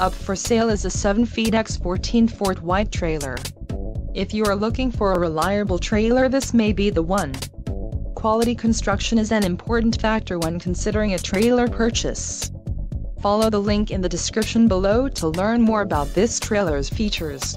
Up for sale is a 7 feet x 14 foot wide trailer. If you are looking for a reliable trailer this may be the one. Quality construction is an important factor when considering a trailer purchase. Follow the link in the description below to learn more about this trailer's features.